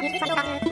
你是小豆吧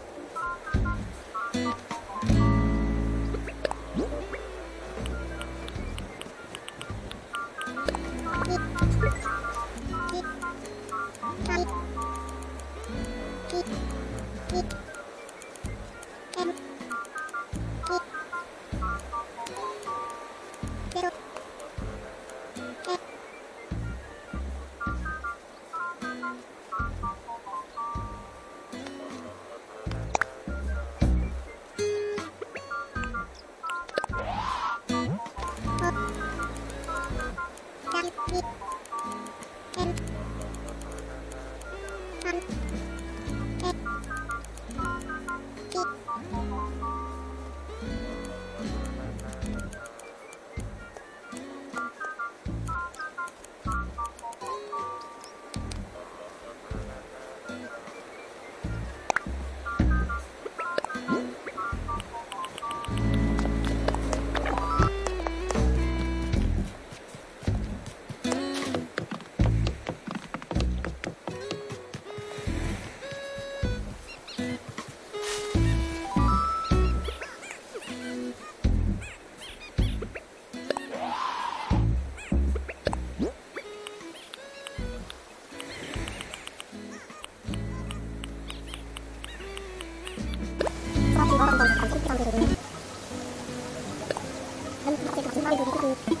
Пип-пип. 我先到那边去。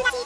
ん